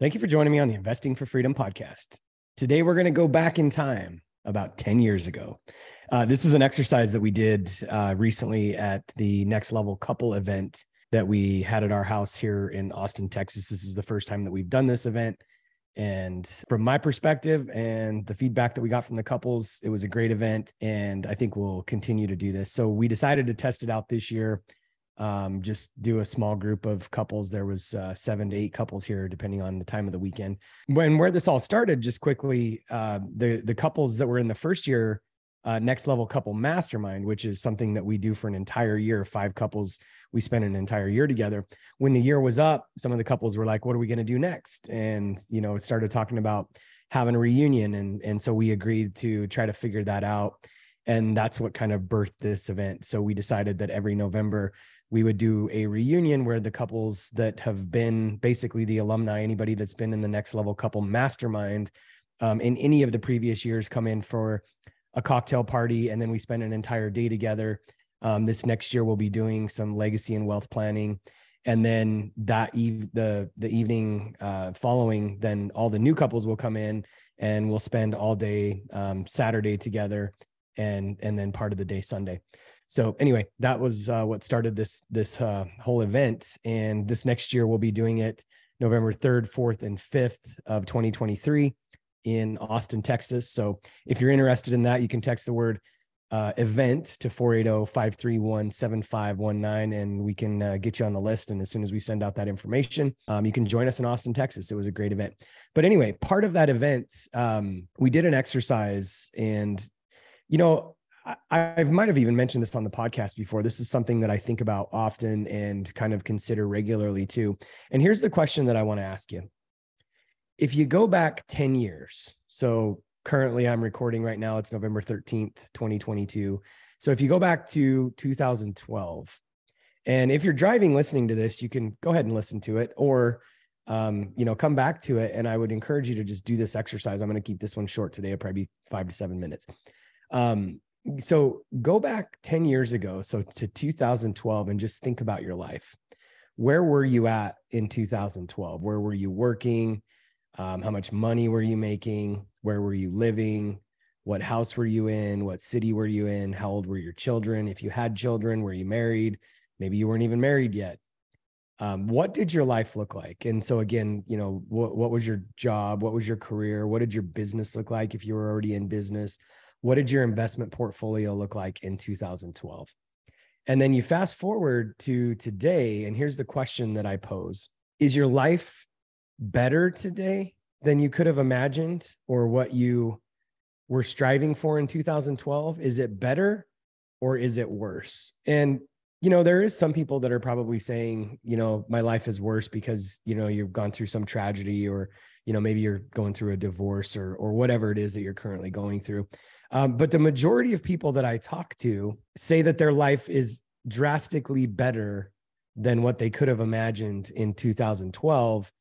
Thank you for joining me on the Investing for Freedom podcast. Today, we're going to go back in time about 10 years ago. Uh, this is an exercise that we did uh, recently at the Next Level Couple event that we had at our house here in Austin, Texas. This is the first time that we've done this event. And from my perspective and the feedback that we got from the couples, it was a great event. And I think we'll continue to do this. So we decided to test it out this year um, just do a small group of couples. There was uh, seven to eight couples here, depending on the time of the weekend. When where this all started, just quickly, uh, the the couples that were in the first year, uh, next level couple mastermind, which is something that we do for an entire year. Five couples, we spent an entire year together. When the year was up, some of the couples were like, "What are we going to do next?" And you know, started talking about having a reunion, and and so we agreed to try to figure that out. And that's what kind of birthed this event. So we decided that every November we would do a reunion where the couples that have been basically the alumni, anybody that's been in the next level couple mastermind um, in any of the previous years come in for a cocktail party. And then we spend an entire day together. Um, this next year, we'll be doing some legacy and wealth planning. And then that eve- the the evening uh, following, then all the new couples will come in and we'll spend all day um, Saturday together, and and then part of the day Sunday so anyway that was uh, what started this this uh, whole event and this next year we'll be doing it november 3rd 4th and 5th of 2023 in austin texas. So if you're interested in that you can text the word uh, event to 480-531-7519 and we can uh, get you on the list. And as soon as we send out that information um, you can join us in austin texas. It was a great event. But anyway part of that event um, we did an exercise and you know I, I might have even mentioned this on the podcast before. This is something that I think about often and kind of consider regularly too. And here's the question that I want to ask you. If you go back 10 years, so currently I'm recording right now, it's November 13th, 2022. So if you go back to 2012, and if you're driving listening to this, you can go ahead and listen to it or um, you know, come back to it. And I would encourage you to just do this exercise. I'm going to keep this one short today. It'll probably be five to seven minutes. Um, so go back 10 years ago so to 2012 and just think about your life. Where were you at in 2012 where were you working? Um, how much money were you making? Where were you living? What house were you in? What city were you in? How old were your children? If you had children were you married? Maybe you weren't even married yet. Um, what did your life look like? And so again you know what, what was your job? What was your career? What did your business look like if you were already in business what did your investment portfolio look like in 2012? And then you fast forward to today, and here's the question that I pose Is your life better today than you could have imagined or what you were striving for in 2012? Is it better or is it worse? And you know, there is some people that are probably saying, you know, my life is worse because, you know, you've gone through some tragedy or, you know, maybe you're going through a divorce or or whatever it is that you're currently going through. Um, but the majority of people that I talk to say that their life is drastically better than what they could have imagined in 2012,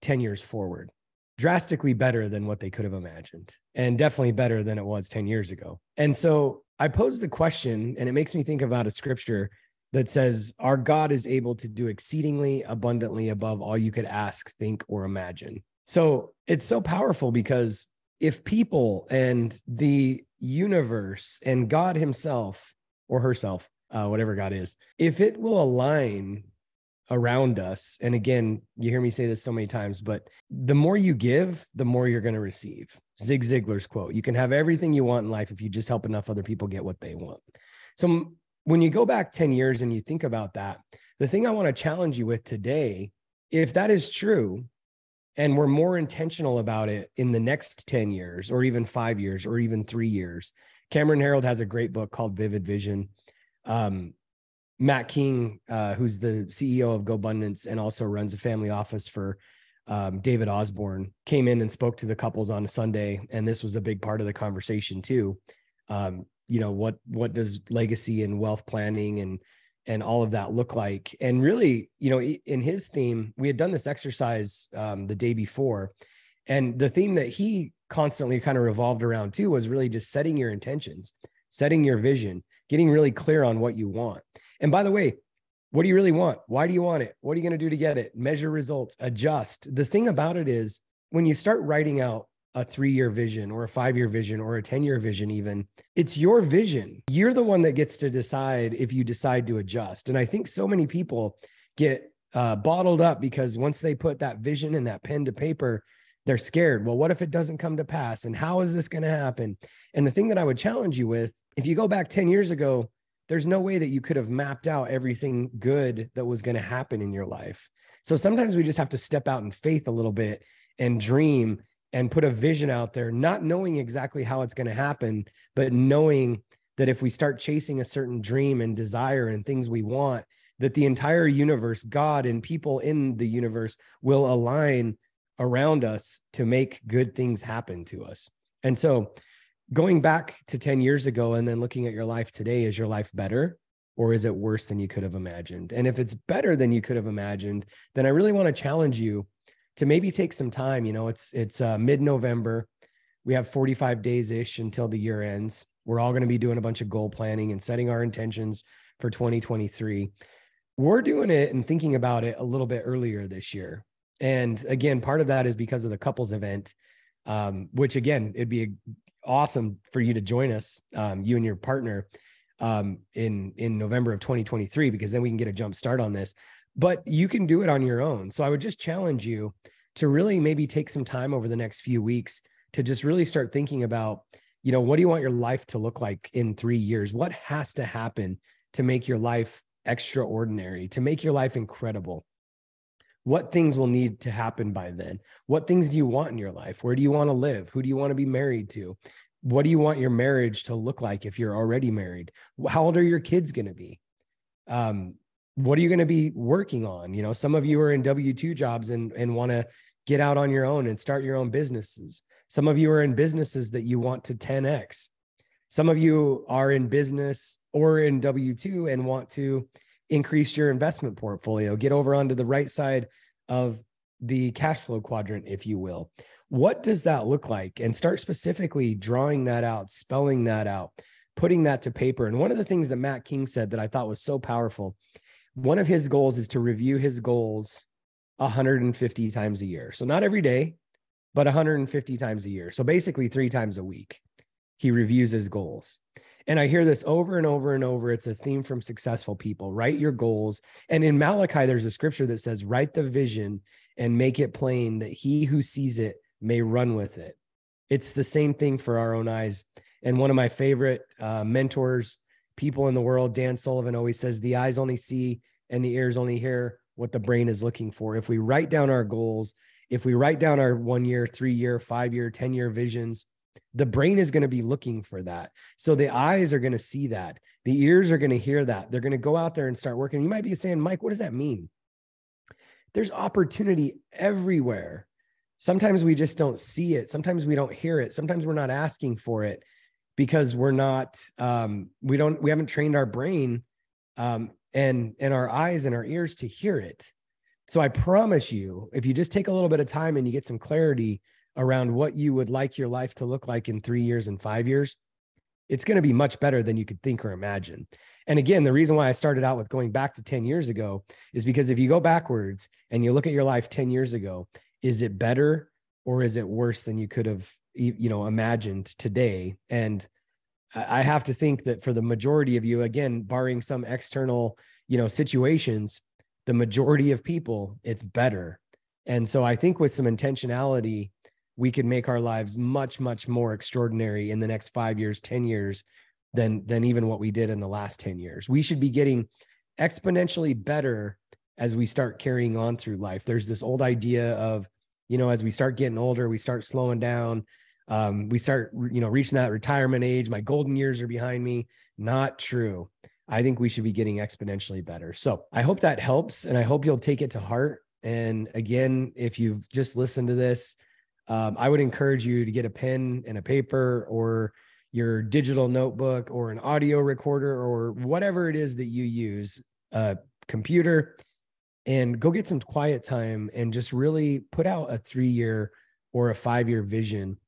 10 years forward. Drastically better than what they could have imagined, and definitely better than it was 10 years ago. And so I pose the question, and it makes me think about a scripture that says, Our God is able to do exceedingly abundantly above all you could ask, think, or imagine. So it's so powerful because if people and the universe and God Himself or herself, uh, whatever God is, if it will align around us, and again, you hear me say this so many times, but the more you give, the more you're going to receive. Zig Ziglar's quote You can have everything you want in life if you just help enough other people get what they want. So when you go back 10 years and you think about that, the thing I want to challenge you with today, if that is true, and we're more intentional about it in the next 10 years or even five years or even three years. Cameron herold has a great book called vivid vision. Um, matt king uh, who's the ceo of gobundance and also runs a family office for um, david osborn came in and spoke to the couples on a sunday and this was a big part of the conversation too. Um, you know what what does legacy and wealth planning and and all of that look like and really you know in his theme we had done this exercise um, the day before and the theme that he constantly kind of revolved around too was really just setting your intentions setting your vision getting really clear on what you want and by the way what do you really want? Why do you want it? What are you going to do to get it? Measure results, adjust. The thing about it is when you start writing out a three year vision or a five year vision or a 10 year vision, even, it's your vision. You're the one that gets to decide if you decide to adjust. And I think so many people get uh, bottled up because once they put that vision and that pen to paper, they're scared. Well, what if it doesn't come to pass? And how is this going to happen? And the thing that I would challenge you with, if you go back 10 years ago, there's no way that you could have mapped out everything good that was going to happen in your life. So sometimes we just have to step out in faith a little bit and dream and put a vision out there, not knowing exactly how it's going to happen, but knowing that if we start chasing a certain dream and desire and things we want, that the entire universe, God and people in the universe will align around us to make good things happen to us. And so going back to 10 years ago and then looking at your life today, is your life better or is it worse than you could have imagined? And if it's better than you could have imagined, then I really want to challenge you to maybe take some time. You know, it's it's uh, mid-November. We have 45 days ish until the year ends. We're all going to be doing a bunch of goal planning and setting our intentions for 2023. We're doing it and thinking about it a little bit earlier this year. And again, part of that is because of the couples event, um, which again, it'd be awesome for you to join us, um, you and your partner, um, in in November of 2023, because then we can get a jump start on this. But you can do it on your own. So I would just challenge you to really maybe take some time over the next few weeks to just really start thinking about, you know, what do you want your life to look like in three years? What has to happen to make your life extraordinary, to make your life incredible? what things will need to happen by then what things do you want in your life where do you want to live who do you want to be married to what do you want your marriage to look like if you're already married how old are your kids going to be um, what are you going to be working on you know some of you are in w2 jobs and, and want to get out on your own and start your own businesses some of you are in businesses that you want to 10x some of you are in business or in w2 and want to increase your investment portfolio, get over onto the right side of the cash flow quadrant, if you will. What does that look like? And start specifically drawing that out, spelling that out, putting that to paper. And one of the things that Matt King said that I thought was so powerful one of his goals is to review his goals 150 times a year. So not every day, but 150 times a year. So basically three times a week, he reviews his goals. And I hear this over and over and over. It's a theme from successful people. Write your goals. And in Malachi, there's a scripture that says, Write the vision and make it plain that he who sees it may run with it. It's the same thing for our own eyes. And one of my favorite uh, mentors, people in the world, Dan Sullivan, always says, The eyes only see and the ears only hear what the brain is looking for. If we write down our goals, if we write down our one year, three year, five year, 10 year visions, the brain is going to be looking for that. So the eyes are going to see that. The ears are going to hear that. They're going to go out there and start working. You might be saying, Mike, what does that mean? There's opportunity everywhere. Sometimes we just don't see it. Sometimes we don't hear it. Sometimes we're not asking for it because we're not, um, we don't, we haven't trained our brain um, and, and our eyes and our ears to hear it. So I promise you, if you just take a little bit of time and you get some clarity, around what you would like your life to look like in three years and five years, it's going to be much better than you could think or imagine. And again, the reason why I started out with going back to 10 years ago is because if you go backwards and you look at your life 10 years ago, is it better or is it worse than you could have, you know, imagined today? And I have to think that for the majority of you, again, barring some external, you know, situations, the majority of people, it's better. And so I think with some intentionality we can make our lives much much more extraordinary in the next 5 years 10 years than than even what we did in the last 10 years we should be getting exponentially better as we start carrying on through life there's this old idea of you know as we start getting older we start slowing down um, we start you know reaching that retirement age. My golden years are behind me. Not true. I think we should be getting exponentially better. So i hope that helps and i hope you'll take it to heart. And again if you've just listened to this um, I would encourage you to get a pen and a paper or your digital notebook or an audio recorder or whatever it is that you use, a computer, and go get some quiet time and just really put out a three year or a five year vision.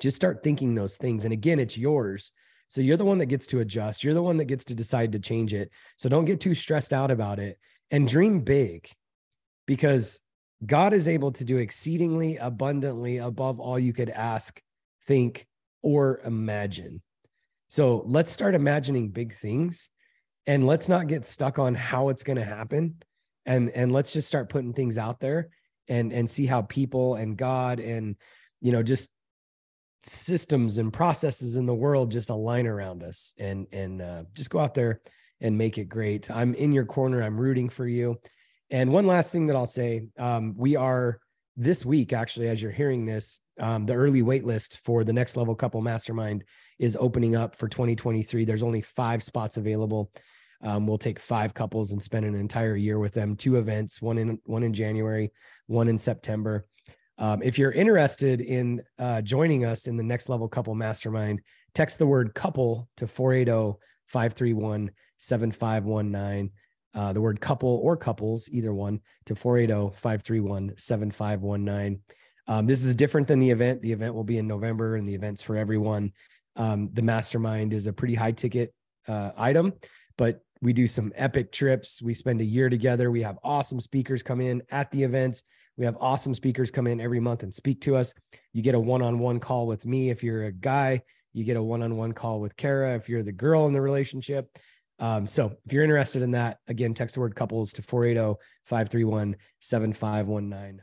Just start thinking those things. And again, it's yours. So you're the one that gets to adjust. You're the one that gets to decide to change it. So don't get too stressed out about it and dream big because God is able to do exceedingly abundantly above all you could ask, think, or imagine. So let's start imagining big things and let's not get stuck on how it's going to happen. And, and let's just start putting things out there and, and see how people and God and, you know, just systems and processes in the world just align around us and, and uh, just go out there and make it great. I'm in your corner. I'm rooting for you. And one last thing that I'll say, um, we are this week, actually, as you're hearing this, um, the early wait list for the next level couple mastermind is opening up for 2023. There's only five spots available. Um, we'll take five couples and spend an entire year with them. Two events, one in one in January, one in September. Um, if you're interested in uh, joining us in the next level couple mastermind, text the word couple to 480 531 7519 uh, the word couple or couples, either one, to 480 531 7519. Um, this is different than the event. The event will be in November and the event's for everyone. Um, the mastermind is a pretty high ticket uh, item, but we do some epic trips. We spend a year together. We have awesome speakers come in at the events. We have awesome speakers come in every month and speak to us. You get a one on one call with me if you're a guy. You get a one on one call with Kara if you're the girl in the relationship. Um, so if you're interested in that, again, text the word couples to 480 531 7519.